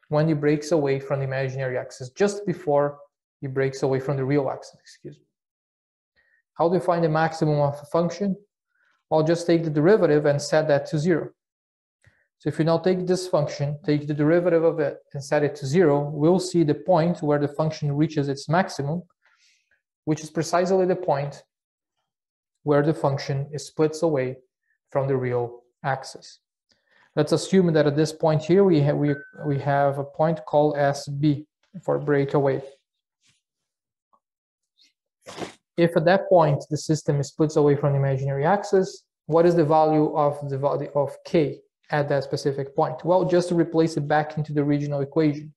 when it breaks away from the imaginary axis, just before it breaks away from the real axis, excuse me. How do you find the maximum of a function? I'll just take the derivative and set that to zero. So if you now take this function, take the derivative of it and set it to zero, we'll see the point where the function reaches its maximum, which is precisely the point where the function is splits away from the real axis. Let's assume that at this point here, we have, we, we have a point called SB for breakaway. If at that point the system splits away from the imaginary axis, what is the value of the value of k at that specific point? Well, just to replace it back into the original equation,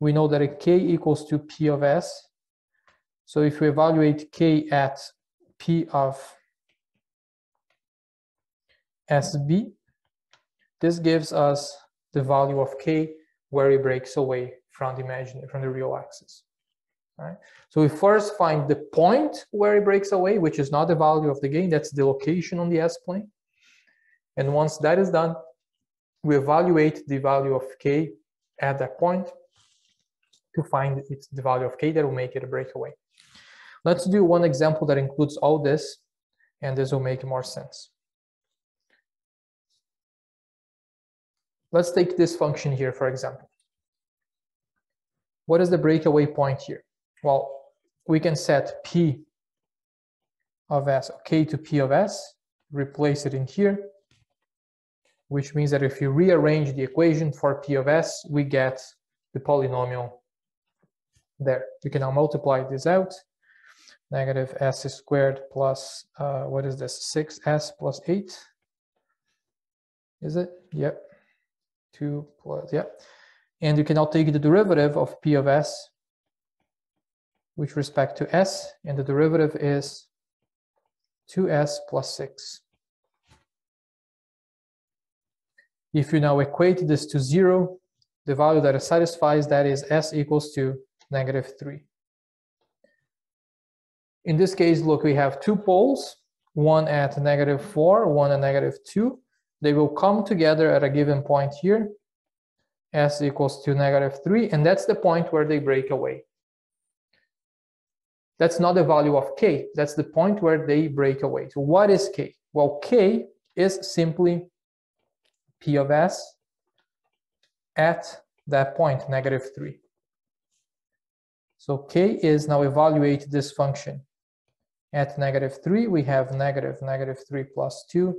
we know that a k equals to p of s. So if we evaluate k at p of sb, this gives us the value of k where it breaks away from the imaginary, from the real axis. Right? So we first find the point where it breaks away, which is not the value of the gain, that's the location on the s-plane. And once that is done, we evaluate the value of k at that point to find it's the value of k that will make it a breakaway. Let's do one example that includes all this, and this will make more sense. Let's take this function here, for example. What is the breakaway point here? Well, we can set p of s, k to p of s, replace it in here, which means that if you rearrange the equation for p of s, we get the polynomial there. You can now multiply this out. Negative s squared plus, uh, what is this, 6s plus 8? Is it? Yep. 2 plus, yep. And you can now take the derivative of p of s with respect to s, and the derivative is 2s plus 6. If you now equate this to 0, the value that it satisfies that is s equals to negative 3. In this case, look, we have two poles, one at negative 4, one at negative 2. They will come together at a given point here, s equals to negative 3, and that's the point where they break away. That's not the value of k, that's the point where they break away. So what is k? Well, k is simply p of s at that point, negative 3. So k is now evaluate this function At negative 3, we have negative negative 3 plus 2,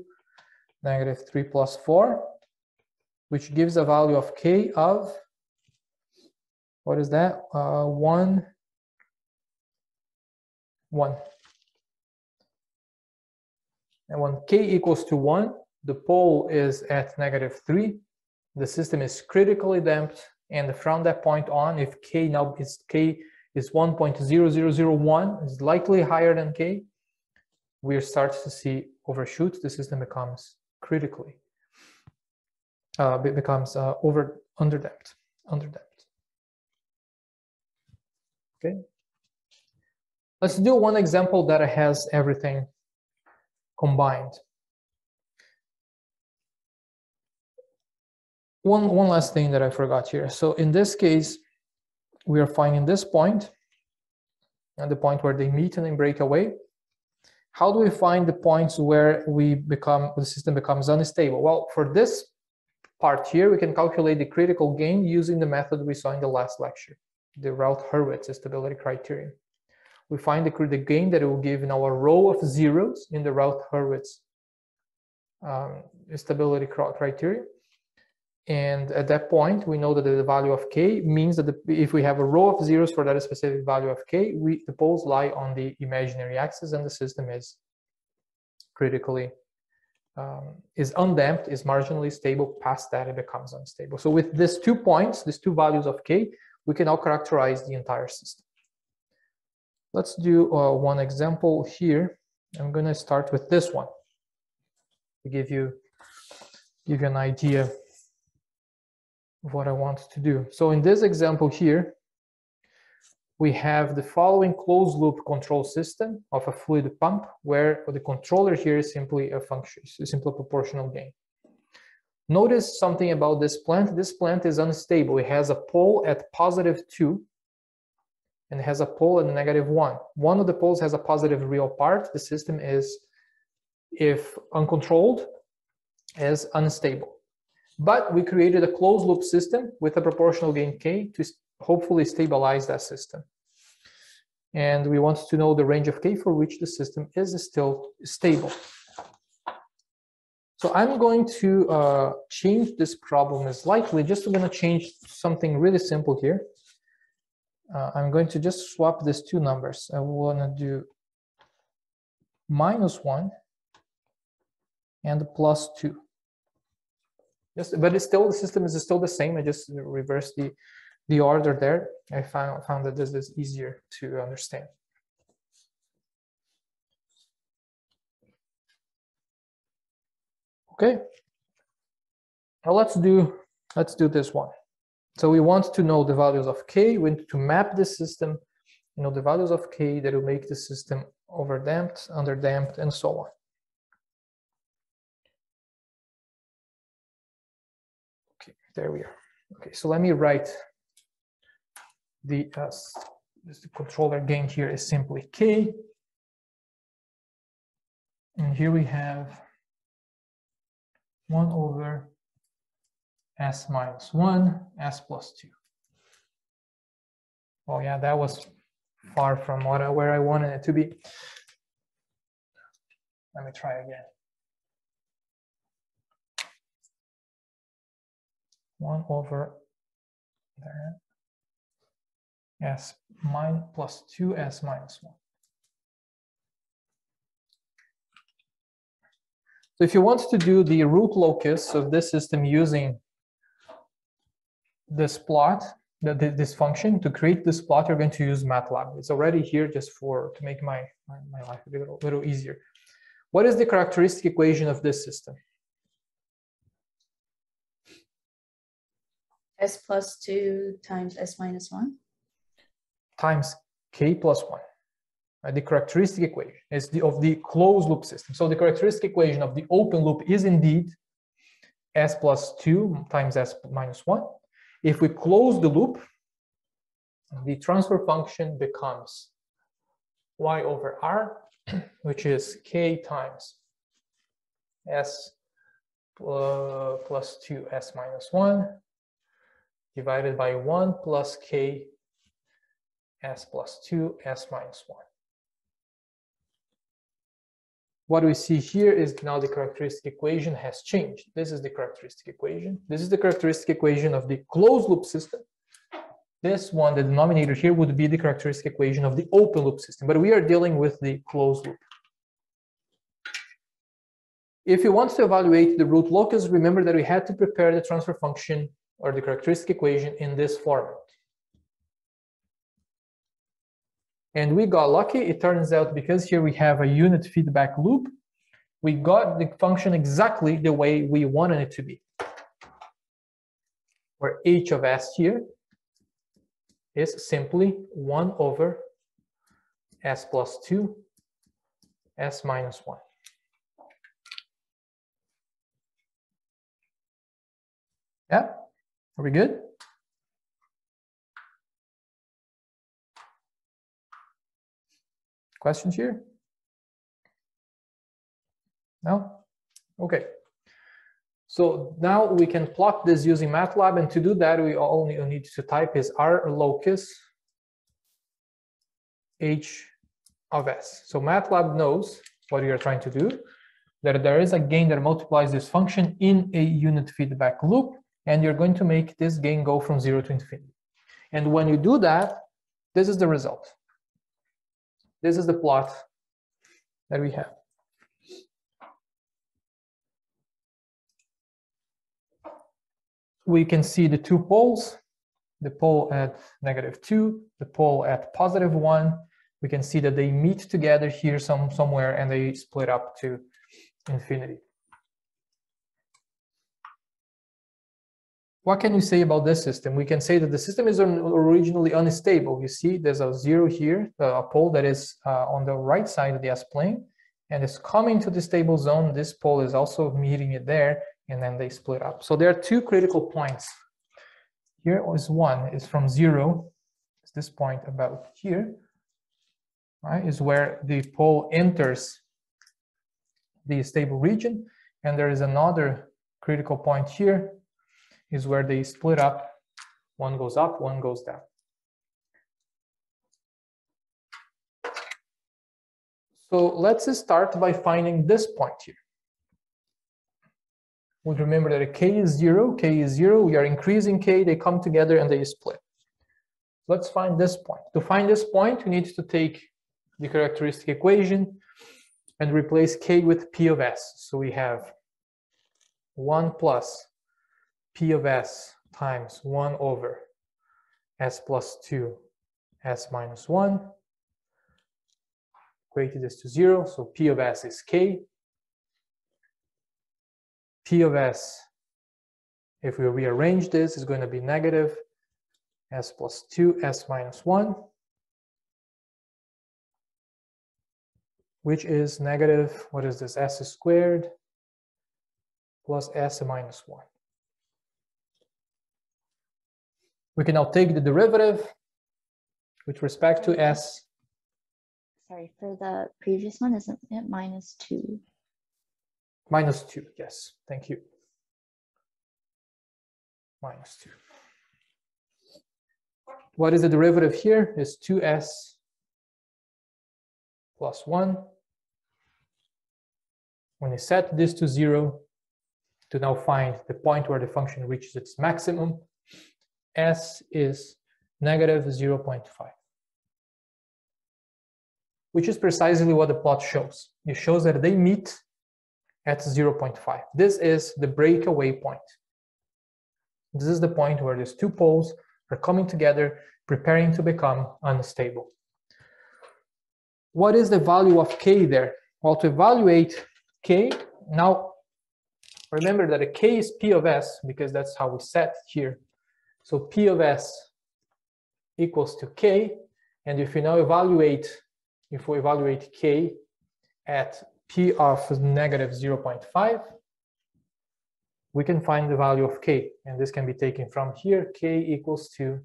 negative 3 plus 4, which gives a value of k of, what is that? Uh, 1, 1. And when k equals to 1, the pole is at negative 3, the system is critically damped, and from that point on, if k now is k is 1.0001, is likely higher than k, we start to see overshoot, the system becomes critically, uh, becomes uh, over underdamped, underdamped. Okay. Let's do one example that has everything combined. One, one last thing that I forgot here. So in this case, we are finding this point, and the point where they meet and then break away. How do we find the points where we become the system becomes unstable? Well, for this part here, we can calculate the critical gain using the method we saw in the last lecture, the Routh-Hurwitz stability criterion. We find the, the gain that it will give in our row of zeros in the Routh-Hurwitz um, stability criteria. And at that point, we know that the value of k means that the, if we have a row of zeros for that specific value of k, we, the poles lie on the imaginary axis and the system is critically, um, is undamped, is marginally stable. Past that, it becomes unstable. So with these two points, these two values of k, we can now characterize the entire system. Let's do uh, one example here. I'm going to start with this one to give you, give you an idea what I want to do. So in this example here, we have the following closed loop control system of a fluid pump where the controller here is simply a function, a proportional gain. Notice something about this plant. This plant is unstable. It has a pole at positive two and has a pole at negative one. One of the poles has a positive real part. The system is, if uncontrolled, is unstable. But we created a closed loop system with a proportional gain k to hopefully stabilize that system. And we want to know the range of k for which the system is still stable. So I'm going to uh, change this problem slightly, just I'm gonna change something really simple here. Uh, I'm going to just swap these two numbers. I wanna do minus one and plus two. But it's still the system is still the same. I just reverse the the order there. I found found that this is easier to understand. Okay. Now let's do let's do this one. So we want to know the values of k. We need to map the system, you know, the values of k that will make the system overdamped, underdamped, and so on. There we are. Okay, so let me write the, uh, the controller gain here is simply K. And here we have 1 over S minus 1, S plus 2. Oh yeah, that was far from what I, where I wanted it to be. Let me try again. 1 over there s min plus 2s minus 1. So if you want to do the root locus of this system using this plot, this function, to create this plot, you're going to use MATLAB. It's already here just for to make my, my life a little, little easier. What is the characteristic equation of this system? S plus 2 times s minus 1? Times k plus 1. Right? The characteristic equation is the of the closed loop system. So the characteristic equation of the open loop is indeed s plus 2 times s minus 1. If we close the loop, the transfer function becomes y over r, which is k times s uh, plus 2 s minus 1 divided by 1 plus k s plus 2 s minus 1. what we see here is now the characteristic equation has changed. This is the characteristic equation. This is the characteristic equation of the closed loop system. This one, the denominator here would be the characteristic equation of the open loop system, but we are dealing with the closed loop. If you want to evaluate the root locus, remember that we had to prepare the transfer function or the characteristic equation in this format. And we got lucky. It turns out because here we have a unit feedback loop, we got the function exactly the way we wanted it to be. Where h of s here is simply 1 over s plus 2, s minus 1. Yeah, are we good? Questions here? No? Okay. So now we can plot this using MATLAB, and to do that, we only need to type is R locus H of S. So MATLAB knows what we are trying to do, that there is a gain that multiplies this function in a unit feedback loop, and you're going to make this gain go from zero to infinity. And when you do that, this is the result. This is the plot that we have. We can see the two poles, the pole at negative two, the pole at positive one. We can see that they meet together here some, somewhere and they split up to infinity. What can we say about this system? We can say that the system is originally unstable. You see there's a zero here, a pole that is uh, on the right side of the S-plane and it's coming to the stable zone. This pole is also meeting it there and then they split up. So there are two critical points. Here is one, is from zero, is this point about here, right, is where the pole enters the stable region. And there is another critical point here, is where they split up. One goes up, one goes down. So let's start by finding this point here. We remember that k is zero, k is zero, we are increasing k, they come together and they split. Let's find this point. To find this point, we need to take the characteristic equation and replace k with p of s. So we have 1 plus p of s times 1 over s plus 2 s minus 1 equated this to 0 so p of s is k. P of s if we rearrange this is going to be negative s plus 2 s minus 1 which is negative what is this s squared plus s minus 1 We can now take the derivative with respect to s. Sorry, for the previous one, isn't it minus 2? Minus 2, yes. Thank you. Minus 2. What is the derivative here? Is 2s plus 1. When you set this to 0, to now find the point where the function reaches its maximum, S is negative 0.5, which is precisely what the plot shows. It shows that they meet at 0.5. This is the breakaway point. This is the point where these two poles are coming together, preparing to become unstable. What is the value of k there? Well, to evaluate k, now remember that a k is p of s because that's how we set here so P of S equals to K. And if we now evaluate, if we evaluate K at P of negative 0.5, we can find the value of K. And this can be taken from here. K equals to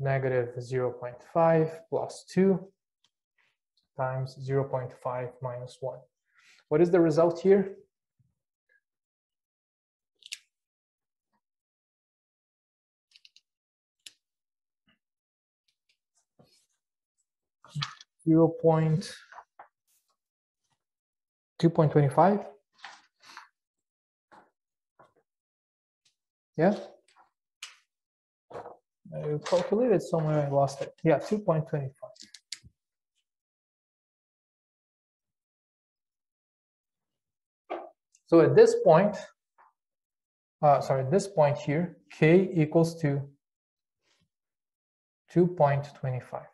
negative 0.5 plus 2 times 0.5 minus 1. What is the result here? 0 2.25? Yeah? I calculated somewhere, I lost it. Yeah, 2.25. So at this point, uh, sorry, this point here, k equals to 2.25.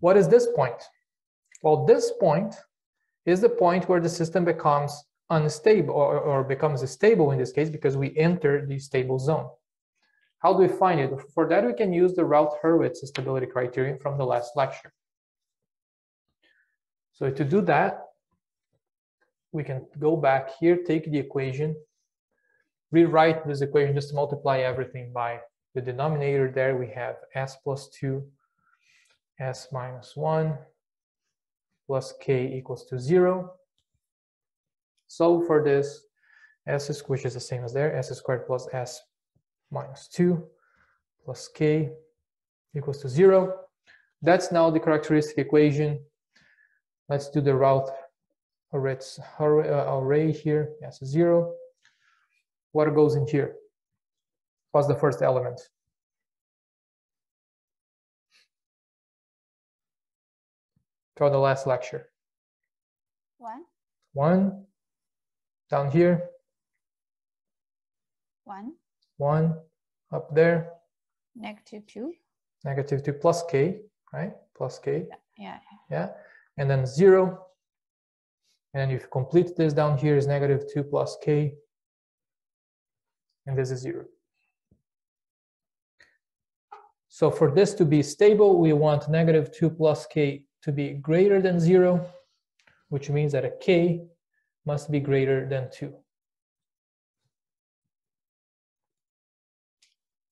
What is this point? Well, this point is the point where the system becomes unstable or, or becomes stable in this case because we enter the stable zone. How do we find it? For that, we can use the Routh-Hurwitz stability criterion from the last lecture. So to do that, we can go back here, take the equation, rewrite this equation, just multiply everything by the denominator there. We have s plus 2, s minus 1, plus k equals to 0. Solve for this, s which is the same as there, s squared plus s minus 2 plus k equals to 0. That's now the characteristic equation. Let's do the Routh uh, Hurwitz array here. Yes, 0. What goes in here? What's the first element? From the last lecture. One, One. Down here, one, one. Up there, negative two. negative 2 plus k, right? Plus k. Yeah. yeah and then 0 and if you complete this down here is negative 2 plus k and this is 0 so for this to be stable we want negative 2 plus k to be greater than 0 which means that a k must be greater than 2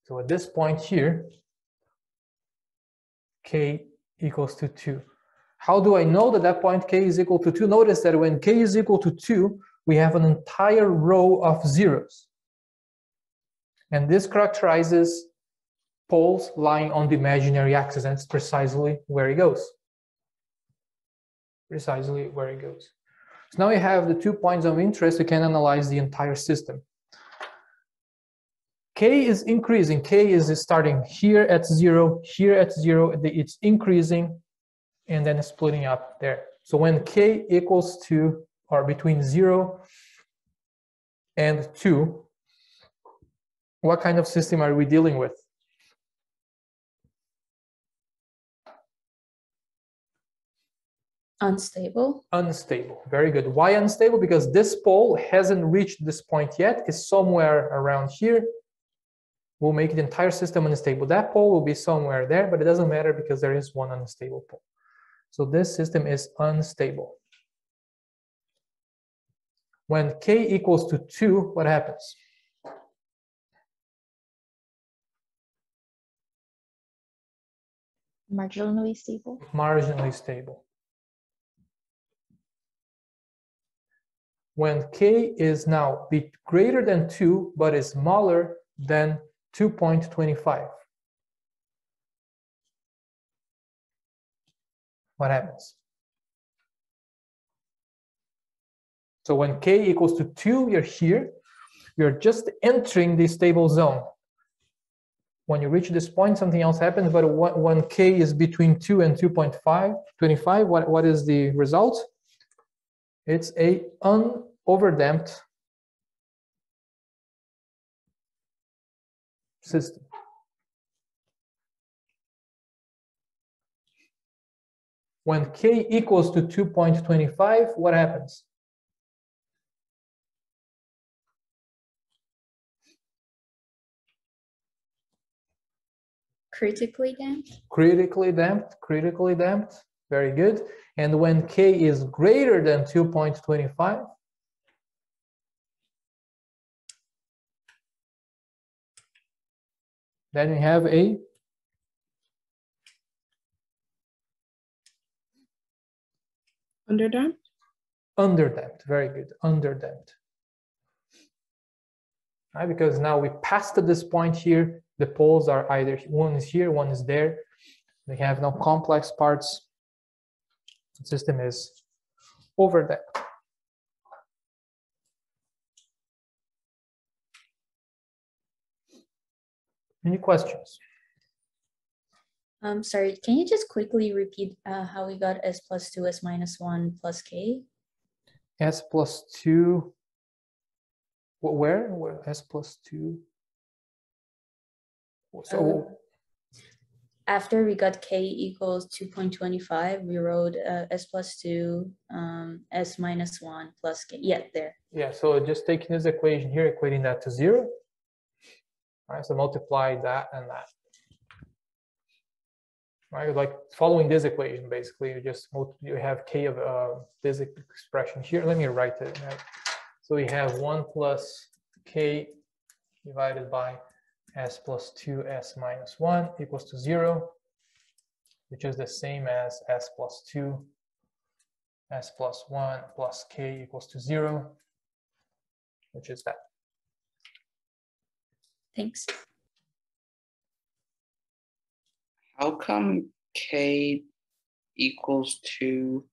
so at this point here k equals to 2 how do I know that that point k is equal to 2? Notice that when k is equal to 2, we have an entire row of zeros. And this characterizes poles lying on the imaginary axis, and it's precisely where it goes. Precisely where it goes. So now we have the two points of interest, we can analyze the entire system. K is increasing, K is starting here at zero, here at zero, it's increasing, and then splitting up there. So when k equals to or between 0 and 2, what kind of system are we dealing with? Unstable. Unstable. Very good. Why unstable? Because this pole hasn't reached this point yet. It's somewhere around here. We'll make the entire system unstable. That pole will be somewhere there, but it doesn't matter because there is one unstable pole. So this system is unstable. When k equals to 2, what happens? Marginally stable. Marginally stable. When k is now greater than 2, but is smaller than 2.25. what happens? So when k equals to 2, you're here. You're just entering the stable zone. When you reach this point, something else happens, but when k is between 2 and 2.5, 25, what, what is the result? It's a un-overdamped system. When k equals to 2.25, what happens? Critically damped. Critically damped, critically damped. Very good. And when k is greater than 2.25, then we have a Underdamped? Underdamped, very good, underdamped. Right, because now we passed this point here, the poles are either, one is here, one is there. They have no complex parts, The system is over there. Any questions? Um, sorry, can you just quickly repeat uh, how we got s plus two, s minus one plus k? S plus two. wh- Where? Where? S plus two. So After we got k equals two point twenty-five, we wrote uh, s plus two, um, s minus one plus k. Yeah, there. yeah, so just taking this equation here, equating that to zero. Right, so multiply that and that. Right, like following this equation, basically, you just you have k of uh, this expression here. Let me write it. right? So we have one plus k divided by s plus two s minus one equals to zero, which is the same as s plus two s plus one plus k equals to zero, which is that. Thanks. How come k equals two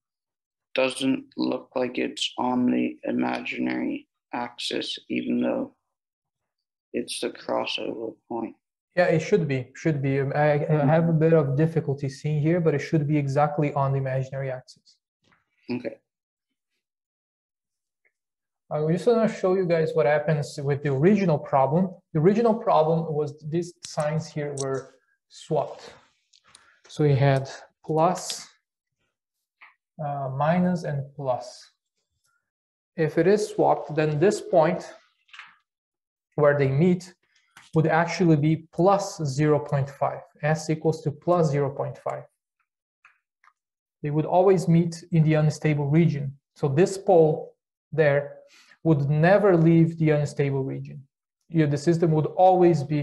doesn't look like it's on the imaginary axis, even though it's the crossover point? Yeah, it should be, should be. Um, I, I have a bit of difficulty seeing here, but it should be exactly on the imaginary axis. Okay. I just want to show you guys what happens with the original problem. The original problem was these signs here were swapped. So we had plus, uh, minus, and plus. If it is swapped, then this point where they meet would actually be plus 0.5. S equals to plus 0.5. They would always meet in the unstable region. So this pole there would never leave the unstable region. You know, the system would always be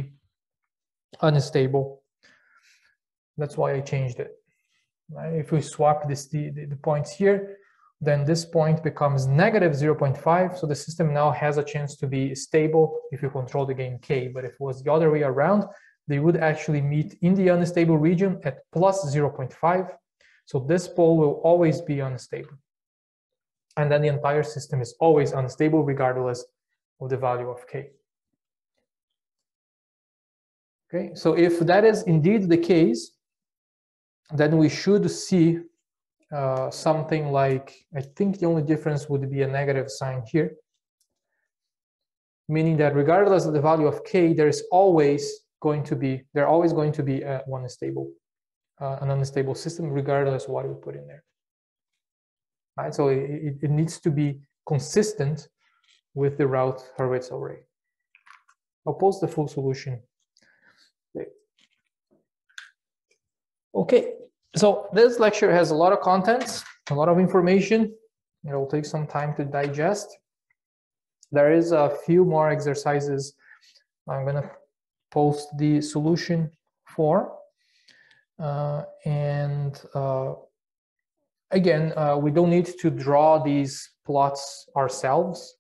unstable. That's why I changed it. Right? If we swap this the, the, points here, then this point becomes negative 0.5. So the system now has a chance to be stable if you control the gain k. But if it was the other way around, they would actually meet in the unstable region at plus 0.5. So this pole will always be unstable and then the entire system is always unstable regardless of the value of k. Okay, so if that is indeed the case, then we should see uh, something like, I think the only difference would be a negative sign here, meaning that regardless of the value of k, there is always going to be, there always going to be one stable, uh, an unstable system regardless of what we put in there right? So it, it needs to be consistent with the Routh Hurwitz array. I'll post the full solution. Okay. So this lecture has a lot of contents, a lot of information. It will take some time to digest. There is a few more exercises I'm gonna post the solution for. Uh, and uh, again, uh, we don't need to draw these plots ourselves.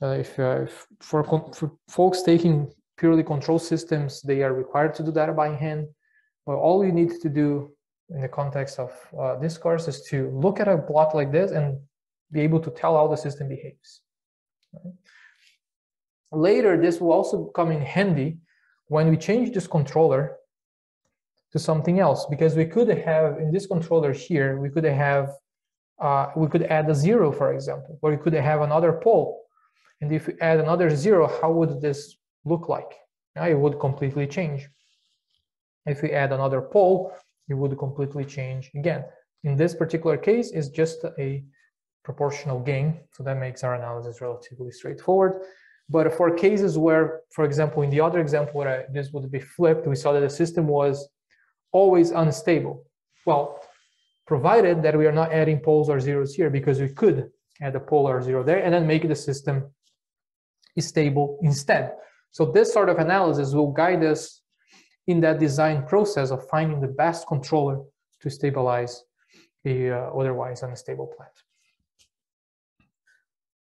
Uh, if, uh, if for, for, folks taking purely control systems, they are required to do that by hand. But all you need to do in the context of uh, this course is to look at a plot like this and be able to tell how the system behaves. Right? Later, this will also come in handy when we change this controller to something else because we could have in this controller here we could have uh, we could add a zero for example or we could have another pole. And if we add another zero how would this look like? Uh, it would completely change. If we add another pole it would completely change again. In this particular case it's just a proportional gain so that makes our analysis relatively straightforward. But for cases where for example in the other example where I, this would be flipped we saw that the system was always unstable? Well, provided that we are not adding poles or zeros here, because we could add a pole or zero there and then make the system stable instead. So this sort of analysis will guide us in that design process of finding the best controller to stabilize a uh, otherwise unstable plant.